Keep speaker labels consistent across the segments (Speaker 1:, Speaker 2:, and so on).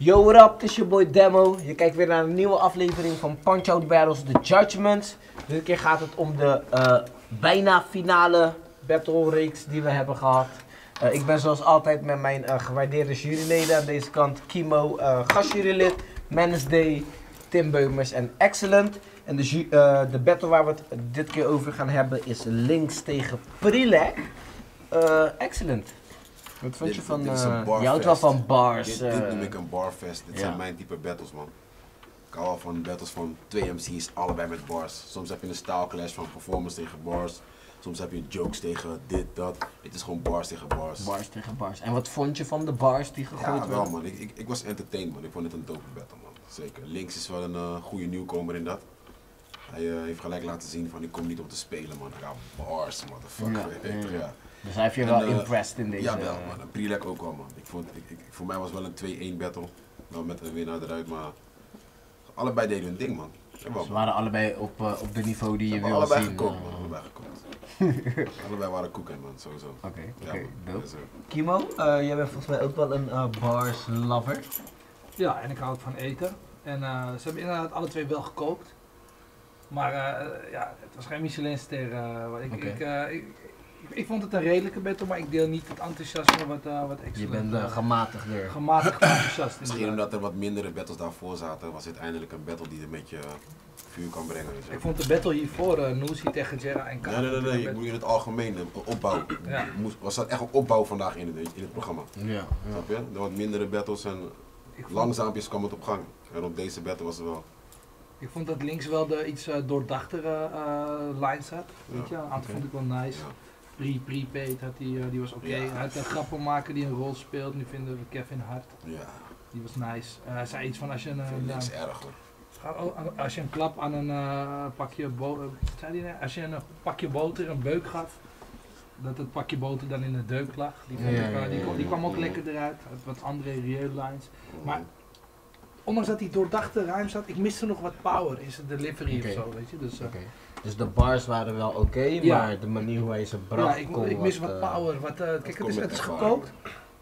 Speaker 1: Yo, what up? Het is je boy Demo. Je kijkt weer naar een nieuwe aflevering van Punch Out Battles The Judgment. Dit keer gaat het om de eh, bijna finale battle reeks die we hebben gehad. Eh, ik ben zoals altijd met mijn eh, gewaardeerde juryleden aan deze kant. Kimo, gastjurylid, Menace Day, Tim Beumers en Excellent. En de, de battle waar we het dit keer over gaan hebben is Links tegen Prilek. Excellent. Wat vond je van... eh, je houdt wel van bars.
Speaker 2: Dit,
Speaker 1: eh.
Speaker 2: dit noem ik een barfest. Dit
Speaker 1: ja.
Speaker 2: zijn mijn type battles, man. Ik hou wel van battles van twee MC's, allebei met bars. Soms heb je een style clash van performance tegen bars. Soms heb je jokes tegen dit, dat. Dit is gewoon bars tegen bars.
Speaker 1: Bars tegen bars. En wat vond je van de bars die gegooid
Speaker 2: Ja, wel
Speaker 1: werden?
Speaker 2: man. Ik, ik, ik was entertained, man. Ik vond het een dope battle, man. Zeker. Links is wel een eh, goede nieuwkomer in dat. Hij eh, heeft gelijk laten zien van ik kom niet om te spelen, man. Ik ga bars, motherfucker.
Speaker 1: Ja, ja.
Speaker 2: ja.
Speaker 1: Dus hij heeft je
Speaker 2: En,
Speaker 1: wel
Speaker 2: eh,
Speaker 1: impressed in deze...
Speaker 2: Ja, wel man. Prilek ook wel man. Ik vond, ik, ik, voor mij was het wel een 2-1 battle. Wel met een winnaar eruit, maar allebei deden hun ding man.
Speaker 1: Ze
Speaker 2: man.
Speaker 1: waren allebei op, eh, op de niveau die
Speaker 2: Ze
Speaker 1: je
Speaker 2: hebben
Speaker 1: wil
Speaker 2: allebei
Speaker 1: zien.
Speaker 2: gekookt
Speaker 1: eh.
Speaker 2: man. Allebei gekookt. allebei waren koeken man, sowieso.
Speaker 1: Oké,
Speaker 2: Ja, man.
Speaker 1: dope. Kimo, eh, jij bent volgens mij ook wel een eh, bars lover.
Speaker 3: Ja, en ik hou ook van eten. En eh, ze hebben inderdaad alle twee wel gekookt. Maar eh, ja, het was geen Michelinster. eh, wat ik, eh, ik, ik, ik vond het een redelijke battle, maar ik deel niet het enthousiasme wat, eh wat
Speaker 1: Je
Speaker 3: excellent.
Speaker 1: bent uh,
Speaker 3: eh,
Speaker 1: gematigder.
Speaker 3: gematigd enthousiast.
Speaker 2: Misschien
Speaker 3: inderdaad.
Speaker 2: omdat er wat mindere battles daarvoor zaten, was dit eindelijk een battle die een beetje eh, vuur kan brengen. Je.
Speaker 3: Ik vond de battle hiervoor, uh, Noesie tegen Jera en K.
Speaker 2: Nee, nee, nee, nee, ik moet in het algemeen, opbouw.
Speaker 3: Ja.
Speaker 2: Moest, was dat echt een opbouw vandaag in het, in het programma.
Speaker 1: Ja, ja.
Speaker 2: Snap je? Er wat mindere battles en
Speaker 3: Ik
Speaker 2: langzaampjes kwam het op gang. En op deze battle was het wel.
Speaker 3: ik vond dat links wel de iets uh, doordachtere uh, lines had. Weet je,
Speaker 2: Ja,
Speaker 3: een aantal vond ik wel nice.
Speaker 2: Ja.
Speaker 3: Pre, prepaid had die, uh, die was oké.
Speaker 2: Ja.
Speaker 3: Hij had een grappenmaker die een rol speelt. Nu vinden we Kevin Hart.
Speaker 2: Ja,
Speaker 3: Die was nice. Uh, hij zei iets van als je een, uh,
Speaker 2: niks erg hoor.
Speaker 3: Oh, Als je een klap aan een pakje boter, zei die nou? Als je een pakje boter een beuk gaf, dat het pakje boter dan in de deuk lag. Die,
Speaker 1: Ja,
Speaker 3: ik, uh, die, kwam- die
Speaker 1: ja.
Speaker 3: kwam ook lekker eruit. Wat andere reële lines. Maar-
Speaker 2: Mm.
Speaker 3: Ondanks dat hij doordachte ruim zat, ik miste nog wat power in zijn delivery
Speaker 1: Oké.
Speaker 3: of zo, weet je. Dus, uh,
Speaker 1: Oké. Dus de bars waren wel oké,
Speaker 3: Ja.
Speaker 1: maar de manier hoe hij ze bracht
Speaker 3: ja, ik,
Speaker 1: kon
Speaker 3: ik mis
Speaker 1: wat,
Speaker 3: wat
Speaker 1: eh,
Speaker 3: power. Wat, uh, kijk, het is, het is gekookt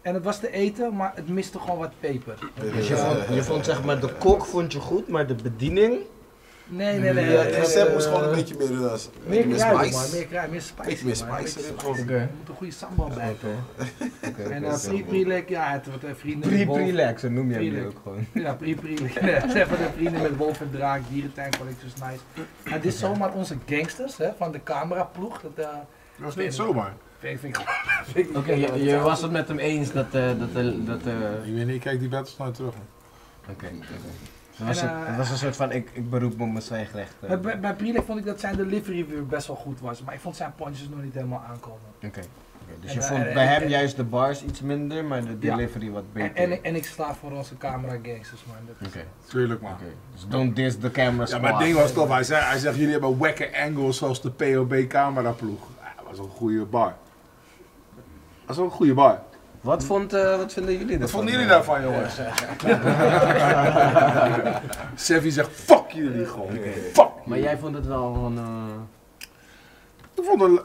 Speaker 3: en het was te eten, maar het miste gewoon wat peper.
Speaker 1: Dus je vond, je vond zeg maar de kok vond je goed, maar de bediening...
Speaker 3: Nee, nee, nee.
Speaker 1: Ja,
Speaker 3: eh,
Speaker 2: het
Speaker 3: eh,
Speaker 2: recept
Speaker 3: eh,
Speaker 2: moest gewoon een beetje meer, uh,
Speaker 3: Meer kruiden,
Speaker 2: spice.
Speaker 3: Meer kruiden, meer spice.
Speaker 2: Beetje meer spice.
Speaker 3: Er moet een goede sambal bij
Speaker 1: Oké. Oké,
Speaker 3: En
Speaker 1: oké.
Speaker 3: uh, Pri Prilek, ja, het wordt uh, vrienden met
Speaker 1: Pre
Speaker 3: Wolf.
Speaker 1: Prelax, zo noem je hem ook gewoon.
Speaker 3: Ja, Pri Prilek. Nee, ze hebben de vrienden met Wolf en Draak, Dierentuin Collectors, nice. Het is zomaar onze gangsters hè, van de cameraploeg. Dat, uh,
Speaker 4: Dat is niet zomaar.
Speaker 1: Oké, je, je was het met hem eens dat... eh dat, eh, dat eh,
Speaker 4: Ik weet niet, ik kijk die battles nooit terug.
Speaker 1: Oké, oké. Het was,
Speaker 3: En,
Speaker 1: een-
Speaker 3: eh,
Speaker 1: het was een soort van, ik, ik beroep me op mijn zwijgrecht.
Speaker 3: Bij, bij, bij Prilek vond ik dat zijn delivery weer best wel goed was, maar ik vond zijn punches nog niet helemaal aankomen.
Speaker 1: Oké. Dus
Speaker 3: En,
Speaker 1: je
Speaker 3: eh,
Speaker 1: vond bij hem juist de bars iets minder, maar de
Speaker 3: Ja.
Speaker 1: delivery wat beter.
Speaker 3: en, ik- en ik sla voor onze camera gangsters, man. Dat is-
Speaker 1: Oké,
Speaker 4: Tuurlijk man.
Speaker 1: Dus don't diss the camera
Speaker 4: Ja,
Speaker 1: squad.
Speaker 4: maar het ding was toch, hij zegt, hij zegt jullie hebben wekke angles zoals de POB cameraploeg. Ja, dat was een goede bar. Dat was ook een goede bar.
Speaker 1: Wat, vond, eh, wat vinden jullie?
Speaker 4: Wat vonden
Speaker 1: eh?
Speaker 4: jullie daarvan jongens? Sevi zegt fuck jullie gewoon. Fuck.
Speaker 1: Maar jij vond het wel van... eh,
Speaker 4: Ik vond het een,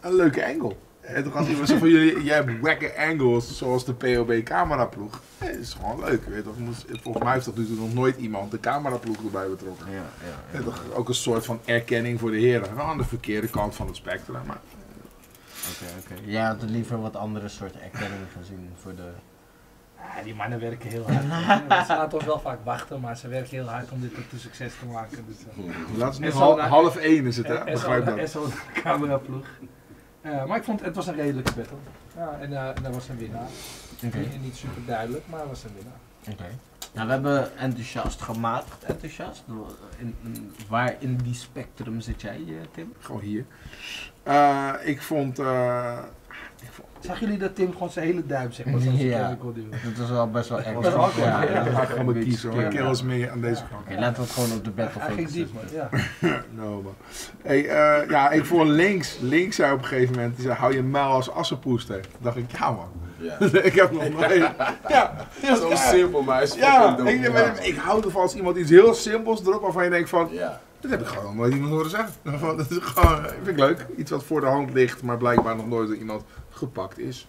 Speaker 4: een leuke angle. En toen had iemand zo van jullie, jij hebt wekke angles zoals de POB cameraploeg. Ja, dat is gewoon leuk, weet je Volgens mij heeft tot nu toe nog nooit iemand de cameraploeg erbij betrokken.
Speaker 1: ja, ja,
Speaker 4: ook een soort van erkenning voor de heren. Wel aan de verkeerde kant van het spectrum. Maar
Speaker 1: Oké, oké. Jij had liever wat andere soort erkenning gezien voor de...
Speaker 3: Ja, die mannen werken heel hard. ze laten ons wel vaak wachten, maar ze werken heel hard om dit tot een succes te maken. Dus, uh,
Speaker 4: laat het nu hal-
Speaker 3: naar-
Speaker 4: half één is het, hè? Begrijp dat.
Speaker 3: zo de cameraploeg. Uh, maar ik vond het was een redelijke battle. Ja, en, uh, en was een winnaar. Niet super duidelijk, maar er was een winnaar.
Speaker 1: oké. Nou, we hebben enthousiast gematigd enthousiast. In, in- waar in die spectrum zit jij, eh, Tim?
Speaker 4: Gewoon hier. Eh, ik vond... eh, ik vond
Speaker 3: Zag jullie dat Tim gewoon zijn hele duim zeg maar
Speaker 1: Ja.
Speaker 3: ja.
Speaker 1: Dat was wel best wel erg.
Speaker 3: was wel
Speaker 1: ja,
Speaker 3: ja.
Speaker 1: dat
Speaker 4: ga gewoon kiezen hoor. was meer aan deze
Speaker 3: Ja.
Speaker 4: kant.
Speaker 1: Oké, laten we het gewoon op de battle focussen.
Speaker 3: Ja.
Speaker 4: No, man. Hey, eh, ja, ik vond links. Links zei op een gegeven moment, die zei, hou je muil als assenpoester. Dacht ik, ja man.
Speaker 2: Ja.
Speaker 4: ik heb nog nooit... Ja,
Speaker 2: Zo
Speaker 4: ja.
Speaker 2: simpel, maar is
Speaker 4: Ja, ik,
Speaker 2: Ja.
Speaker 4: ik hou ervan als iemand iets heel simpels erop waarvan je denkt van,
Speaker 2: Ja.
Speaker 4: dat heb ik gewoon nog nooit iemand horen zeggen. Dat is gewoon, vind ik leuk. Iets wat voor de hand ligt, maar blijkbaar nog nooit door iemand gepakt is.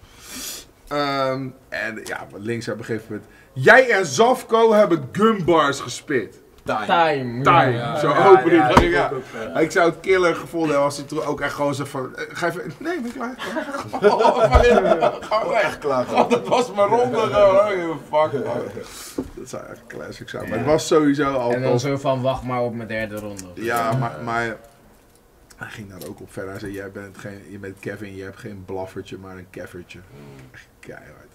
Speaker 4: Ehm, en ja, links hebben op een gegeven moment. Jij en Zafko hebben gumbars gespit.
Speaker 5: Time.
Speaker 1: Time.
Speaker 4: Time.
Speaker 1: Ja.
Speaker 4: Zo
Speaker 3: Ja,
Speaker 4: open
Speaker 3: ja,
Speaker 4: dit.
Speaker 3: ik
Speaker 4: Ja,
Speaker 3: ook, eh.
Speaker 4: Ik zou het killer gevonden hebben als hij toen ook echt gewoon zegt van... eh, Ga even... Nee, ben ik klaar. Ga weg.
Speaker 5: Echt klaar.
Speaker 4: Dat was mijn ronde gewoon. Oh, Fuck. Dat zou echt classic zijn. Maar het was sowieso al...
Speaker 1: En dan zo van wacht maar op mijn derde ronde.
Speaker 4: Ja, maar, maar hij ging daar ook op verder. Hij zei, jij bent, geen, je bent Kevin, je hebt geen blaffertje, maar een keffertje. Echt keihard.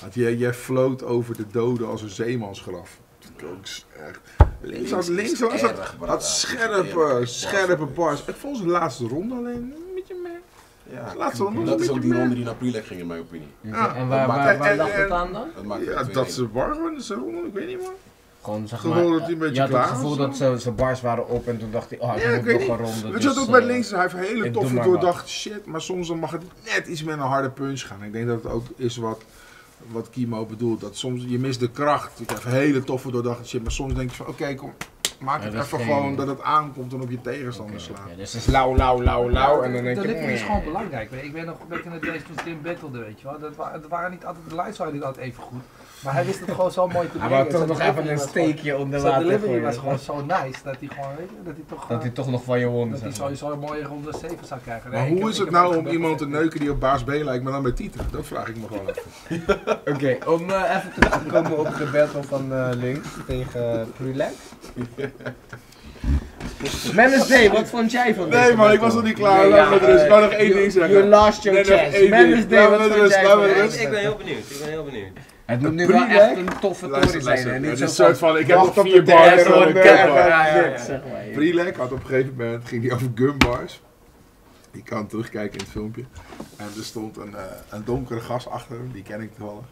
Speaker 4: Want jij, jij floot over de doden als een zeemansgraf. Dat ook s- echt. Links had, links was
Speaker 5: erg,
Speaker 4: had, had scherpe, scherpe bars. Ik vond zijn laatste ronde alleen een beetje mee.
Speaker 5: Ja,
Speaker 4: Laatste ronde
Speaker 5: dat is ook die ronde die naar Prilek ging in mijn opinie.
Speaker 4: Ja,
Speaker 1: en waar,
Speaker 5: dat
Speaker 1: waar, waar lag het aan dan?
Speaker 4: Ja, dat ze bar gewoon in zijn ronde, ik weet niet man.
Speaker 1: Gewoon zeg
Speaker 4: Gewoon
Speaker 1: maar,
Speaker 4: dat hij een beetje
Speaker 1: je had
Speaker 4: klaar
Speaker 1: het gevoel dat ze, ze bars waren op en toen dacht hij, oh ik
Speaker 4: Ja, ik
Speaker 1: moet
Speaker 4: weet
Speaker 1: nog een ronde.
Speaker 4: Weet je wat
Speaker 1: dus,
Speaker 4: ook bij
Speaker 1: eh,
Speaker 4: links? Hij heeft een hele
Speaker 1: ik
Speaker 4: toffe
Speaker 1: doe maar
Speaker 4: doordacht shit, maar soms dan mag het net iets met een harde punch gaan. Ik denk dat het ook is wat, wat Kimo bedoelt. Dat soms je mist de kracht. Ik heb hele toffe doordacht shit, maar soms denk je van oké, kom, maak het even
Speaker 1: geen-
Speaker 4: gewoon dat het aankomt en op je tegenstander
Speaker 1: oké.
Speaker 4: slaat.
Speaker 1: Ja, dus het is lauw, lauw, lauw, lauw en dan denk
Speaker 3: de
Speaker 1: je...
Speaker 3: delivery is gewoon belangrijk. weet. Ik ben nog back in the days toen Tim battelde, weet je wel. Dat, wa dat waren niet altijd, de lights waren niet altijd even goed. Maar hij wist het gewoon zo mooi te
Speaker 1: Hij
Speaker 3: brengen.
Speaker 1: wou toch
Speaker 3: Zijn
Speaker 1: nog
Speaker 3: delivery
Speaker 1: even een steekje onder
Speaker 3: Zijn
Speaker 1: water
Speaker 3: delivery
Speaker 1: gooien.
Speaker 3: was gewoon zo nice dat hij gewoon, weet je, dat hij toch,
Speaker 1: Dat
Speaker 3: eh,
Speaker 1: hij toch nog van je won.
Speaker 3: dat hij
Speaker 1: maar.
Speaker 3: sowieso een mooie ronde 7 zou krijgen.
Speaker 4: Maar hoe is het nou om iemand te neuken die op baas B lijkt, maar dan met titel? Dat vraag ik me gewoon af.
Speaker 1: Oké, om eh, even terug te komen op de battle van eh, links tegen Prulek. Menace Day, wat vond jij van deze
Speaker 4: Nee man, ik was nog niet klaar. Laat me rust. Ik
Speaker 1: eh,
Speaker 4: nog één
Speaker 1: you-
Speaker 4: ding zeggen.
Speaker 1: You lost your chance. Menace. Day, wat vond jij van.
Speaker 2: Ik ben heel benieuwd, ik ben heel benieuwd.
Speaker 1: Het moet nu wel echt een toffe tory zijn. En
Speaker 4: Het
Speaker 1: niet
Speaker 4: is
Speaker 1: zo
Speaker 4: een soort van, ik heb nog vier bars
Speaker 1: ronde
Speaker 4: een had op een gegeven moment, ging hij over gumbars. Je kan terugkijken in het filmpje. En er stond een, eh, een donkere gast achter hem, die ken ik toevallig.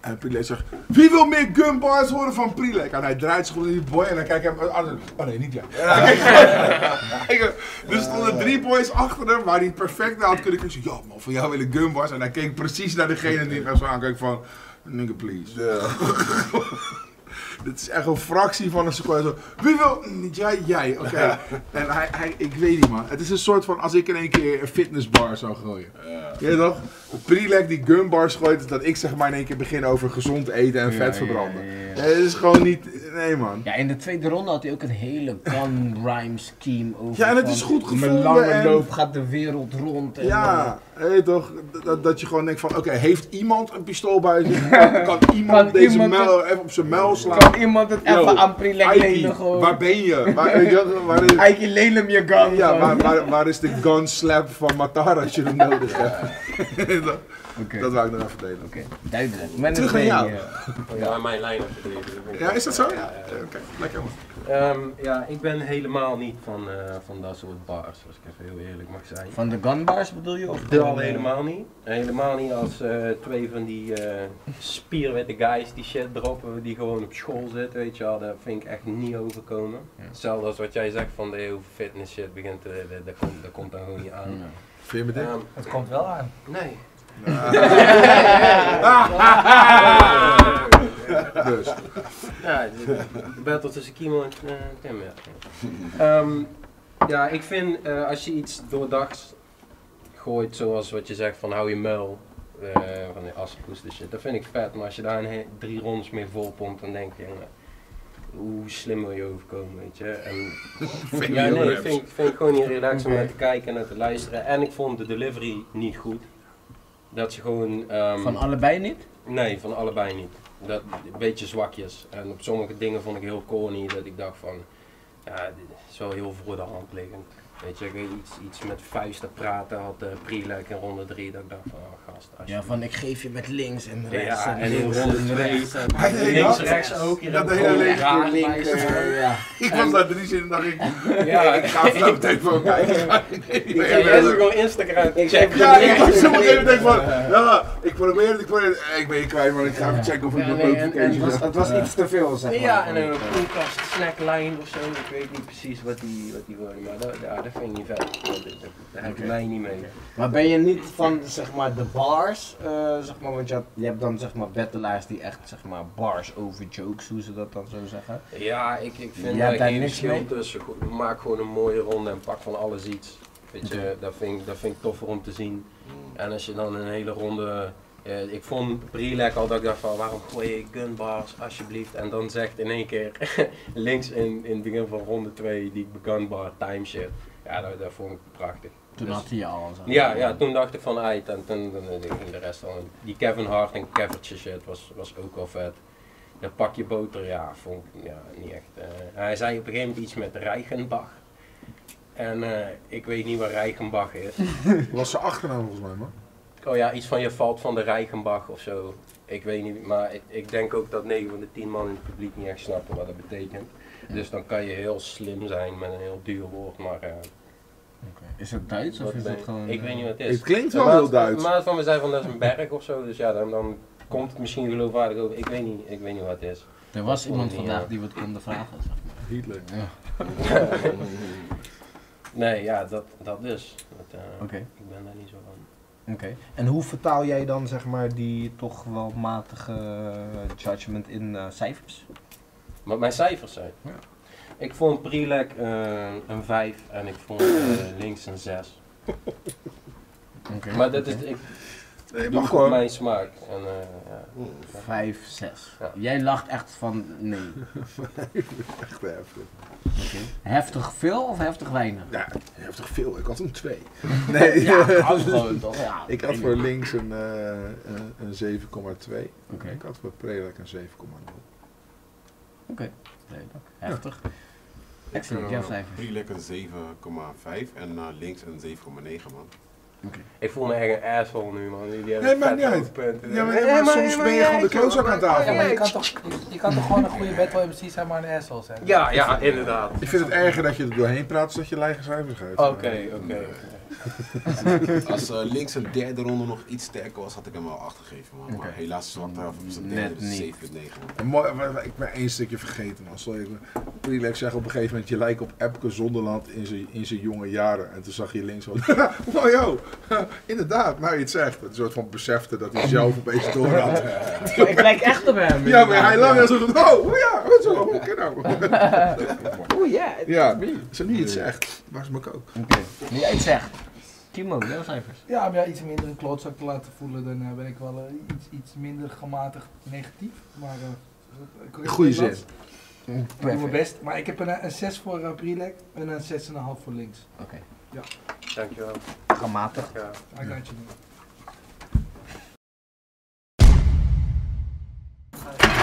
Speaker 4: En Prilek zegt, wie wil meer gumbars horen van Prilek? En hij draait zich in die boy en dan kijkt hij hem. Oh nee, niet jij. Er stonden drie boys achter hem waar hij perfect naar had kunnen kijken. Ja man, voor jou wil ik gumbars. En hij keek precies naar degene die hem zo aankijkt van, nigga please. Dit is echt een fractie van een seconde. Zo, Wie wil? Niet jij, jij. Oké. En hij, hij, ik weet niet man. Het is een soort van als ik in één keer een fitnessbar zou gooien.
Speaker 5: Ja.
Speaker 4: Je toch? Prilek die gumbars gooit, is dat ik zeg maar in één keer begin over gezond eten en
Speaker 1: Ja,
Speaker 4: vet
Speaker 1: ja,
Speaker 4: verbranden.
Speaker 1: ja, ja.
Speaker 4: Nee, Het is gewoon niet. Nee man.
Speaker 1: Ja, in de tweede ronde had hij ook een hele gun rhyme scheme over.
Speaker 4: Ja, en het
Speaker 1: van,
Speaker 4: is goed
Speaker 1: Mijn
Speaker 4: gevonden
Speaker 1: lange
Speaker 4: en-
Speaker 1: loop gaat de wereld rond. En,
Speaker 4: Ja, je toch? Dat, dat je gewoon denkt van, oké, heeft iemand een pistool bij zich? Kan, kan iemand
Speaker 1: Kan
Speaker 4: deze
Speaker 1: iemand
Speaker 4: mel even op zijn mel
Speaker 1: eh,
Speaker 4: slaan?
Speaker 1: Kan iemand het
Speaker 4: Yo,
Speaker 1: even aan Prilek lenen gewoon?
Speaker 4: waar ben je? Waar, weet je wel, waar is,
Speaker 1: Aiki, leen hem je gun.
Speaker 4: ja, waar, waar, waar is de gun slap van Matar als je hem nodig hebt? dat,
Speaker 1: Oké,
Speaker 4: dat wou ik nog even delen.
Speaker 1: oké, duidelijk. Menace
Speaker 4: Terug naar jou.
Speaker 1: eh,
Speaker 2: Ja, mijn lijn op te leven.
Speaker 4: Ja, is dat zo? Ja. Oké, lekker man.
Speaker 2: Ehm, ja, ik ben helemaal niet van, eh, van dat soort bars, als ik even heel eerlijk mag zijn.
Speaker 1: Van de gunbars bedoel je? Of
Speaker 2: al
Speaker 1: eh,
Speaker 2: helemaal niet. Helemaal niet als eh, twee van die eh spierwitte guys die shit droppen die gewoon op school zitten, weet je wel. Dat vind ik echt niet overkomen.
Speaker 1: Ja.
Speaker 2: Hetzelfde als wat jij zegt van de heel fitness shit begint, te, dat, dat, komt, dat komt dan gewoon niet aan.
Speaker 1: Ja.
Speaker 4: Vind je me?
Speaker 2: Ehm,
Speaker 3: Het komt wel aan.
Speaker 2: nee.
Speaker 4: Dus.
Speaker 2: Ja, de battle tussen Kimo en eh, Tim, ja. Ehm, ja, ik vind eh, als je iets doordachts gooit, zoals wat je zegt van hou je muil, eh, van die assenpoester shit, dat vind ik vet. Maar als je daar een drie rondes mee volpompt, dan denk je, jongen, hoe slim wil je overkomen, weet je. En, ja, nee, ik vind, vind ik gewoon niet relaxed om naar te kijken en naar te luisteren. En ik vond de delivery niet goed. Dat ze gewoon... ehm,
Speaker 1: Van allebei niet?
Speaker 2: Nee, van allebei niet. Dat, een beetje zwakjes. En op sommige dingen vond ik heel corny dat ik dacht van, ja, dit is wel heel voor de hand liggend. Weet je, ik weet iets, iets met vuisten praten had uh, Prilek in ronde 3, dat ik dacht van, oh gast, als
Speaker 1: Ja, van ik geef je met links en rechts.
Speaker 2: Ja,
Speaker 1: en
Speaker 2: en in
Speaker 1: links
Speaker 2: ronde
Speaker 1: en
Speaker 2: 2,
Speaker 1: rechts en-
Speaker 4: Hij deed
Speaker 2: links,
Speaker 4: dat.
Speaker 2: rechts ook. Hier
Speaker 4: Dat
Speaker 2: ik
Speaker 4: hele
Speaker 2: raar
Speaker 1: link, eh, ja.
Speaker 4: Ik was daar drie zin en dacht ik,
Speaker 2: Ja,
Speaker 4: ik ga zo meteen voor kijken.
Speaker 2: Ja, jij is gewoon Instagram
Speaker 1: Ik
Speaker 2: checken.
Speaker 4: Ja, ik was zo meteen denk van, ja, ik probeer het, ik probeer. Eh, Ik ben je kwijt, maar ik ga even checken of ik
Speaker 1: Ja, en, en het, was,
Speaker 4: heb.
Speaker 1: het was iets te veel, zeg maar.
Speaker 2: Ja, en een koelkast snacklijn of zo. Ik weet niet precies wat die, wat die worden, maar ja, dat vind ik niet vet. Daar heb ik mij niet mee.
Speaker 1: Maar ben je niet van, zeg maar, de bars, eh, zeg maar, want je, had- je hebt dan, zeg maar, battelaars die echt, zeg maar, bars over jokes, hoe ze dat dan zo zeggen.
Speaker 2: Ja, ik, ik vind daar geen
Speaker 1: niks
Speaker 2: verschil
Speaker 1: mee?
Speaker 2: tussen. Maak gewoon een mooie ronde en pak van alles iets. Weet je, dat, vind ik, dat vind ik toffer om te zien. En als je dan een hele ronde eh, ik vond Brilek al dat ik dacht van waarom gooi je gunbars alsjeblieft. En dan zegt in één keer links in, in het begin van ronde 2 die gunbar timeshit. Ja, dat, dat vond ik prachtig.
Speaker 1: Toen
Speaker 2: Dus-
Speaker 1: had hij al. zo.
Speaker 2: Ja, ja, toen dacht ik van uit en toen, ging de rest al. Die Kevin Hart en Kevertje shit was, was ook wel vet. Dat pakje boter, ja, vond ik ja, niet echt. eh. hij zei op een gegeven moment iets met Reichenbach. En eh, ik weet niet waar Reichenbach is.
Speaker 4: Was zijn achternaam volgens mij, man.
Speaker 2: Oh ja, iets van je valt van de Reichenbach of zo. Ik weet niet, maar ik, ik denk ook dat 9 van de 10 man in het publiek niet echt snappen wat dat betekent. Dus dan kan je heel slim zijn met een heel duur woord, maar... eh,
Speaker 1: Oké. Is het Duits of
Speaker 2: wat
Speaker 1: is het gewoon...
Speaker 2: Ik
Speaker 1: eh,
Speaker 2: weet niet wat het is.
Speaker 4: Het klinkt wel heel Duits.
Speaker 2: Maat van me zei van dat is een berg of zo, dus ja, dan, dan komt het misschien geloofwaardig over. Ik weet niet, ik weet niet wat het is.
Speaker 1: Er was iemand
Speaker 2: Ja.
Speaker 1: vandaag die we het konden vragen. zeg maar.
Speaker 4: Hitler.
Speaker 1: Ja.
Speaker 2: nee, ja, dat, dat dus. Dat, eh,
Speaker 1: Oké.
Speaker 2: Ik ben daar niet zo van.
Speaker 1: Oké. En hoe vertaal jij dan zeg maar die toch wel matige eh, judgment in eh, cijfers?
Speaker 2: Wat mijn cijfers zijn.
Speaker 1: Ja.
Speaker 2: Ik vond Prilek eh, een 5 en ik vond eh, links een 6.
Speaker 1: Oké.
Speaker 2: Maar dat is, ik
Speaker 4: Nee,
Speaker 2: doe
Speaker 4: gewoon.
Speaker 2: mijn smaak. En, eh, ja.
Speaker 1: Vijf, zes.
Speaker 2: Ja.
Speaker 1: Jij lacht echt van nee.
Speaker 4: Echt heftig.
Speaker 1: Oké. Heftig veel of heftig weinig?
Speaker 4: Ja, heftig veel. Ik had een 2. Nee,
Speaker 1: Ja, gewoon toch? Ja,
Speaker 4: ik had voor links een, eh, een, een 7,2.
Speaker 1: Oké.
Speaker 4: Ik had voor Prelek een 7,0.
Speaker 1: Oké. Heftig. Excellent.
Speaker 5: Ik,
Speaker 1: Jouw.
Speaker 5: Prielek een 7,5 en eh, links een 7,9 man.
Speaker 1: Oké.
Speaker 2: Ik voel me echt een asshole nu, man. Die
Speaker 4: Nee, maakt niet uit. Ja, maar,
Speaker 2: Nee,
Speaker 4: maar
Speaker 2: maar-
Speaker 4: soms ben je gewoon de klootzak aan tafel.
Speaker 3: Ja, maar je kan toch, je kan toch gewoon een goede battle MC zijn, maar een asshole zijn.
Speaker 2: Ja, ja, inderdaad.
Speaker 4: Ik vind het erger dat je er doorheen praat, zodat je lege cijfers geeft.
Speaker 2: Oké, oké.
Speaker 5: Als eh, links een derde ronde nog iets sterker was, had ik hem wel 8 gegeven man.
Speaker 1: Oké.
Speaker 5: Maar helaas zwakte hij op zijn
Speaker 1: Net
Speaker 5: derde, dus
Speaker 1: niet.
Speaker 5: 7,9 man.
Speaker 4: En mooi, maar- maar ik ben één stukje vergeten, man. Je Prelek zeggen op een gegeven moment, je lijkt op Epke Zonderland in zijn, in zijn jonge jaren. En toen zag je links van, oh joh, inderdaad, nou je het zegt. Een soort van besefte dat hij zelf een beetje door had.
Speaker 1: Ik lijk echt op hem.
Speaker 4: Ja, maar hij lag en zo van, oh, oh ja, wat zo, oké nou.
Speaker 1: Oeh ja.
Speaker 4: Ja, als hij niet het zegt, waar is mijn kook?
Speaker 1: Oké. Nu jij het zegt. Jouw cijfers.
Speaker 3: Ja, maar ja, iets minder een klootzak te laten voelen, dan eh, ben ik wel eh, iets, iets minder gematigd negatief. Maar eh, correct
Speaker 4: Goeie zin.
Speaker 3: Ik doe mijn best. Maar ik heb een, een 6 voor uh, Prilek en een 6,5 voor links.
Speaker 1: Oké.
Speaker 2: Dankjewel.
Speaker 1: Gematigd.
Speaker 2: Ja.
Speaker 3: I got you.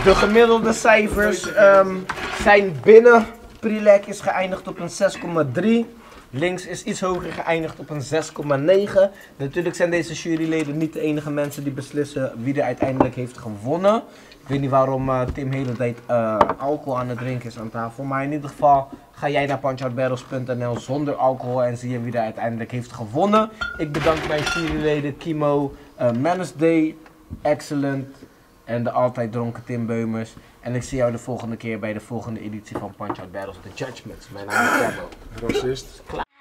Speaker 1: De gemiddelde cijfers ehm, zijn binnen. Prilek is geëindigd op een 6,3. Links is iets hoger geëindigd op een 6,9. Natuurlijk zijn deze juryleden niet de enige mensen die beslissen wie er uiteindelijk heeft gewonnen. Ik weet niet waarom eh, Tim de hele tijd eh, alcohol aan het drinken is aan tafel. Maar in ieder geval ga jij naar punchoutbattles.nl zonder alcohol en zie je wie er uiteindelijk heeft gewonnen. Ik bedank mijn juryleden Kimo, eh Manus Day, Excellent en de altijd dronken Tim Beumers. En ik zie jou de volgende keer bij de volgende editie van Punch Out Battles, The Judgments. Mijn naam is Pablo.
Speaker 4: Racist.
Speaker 6: Wel.